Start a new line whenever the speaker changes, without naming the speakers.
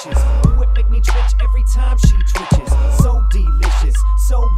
bitches. Oh, it make me twitch every time she twitches. So delicious, so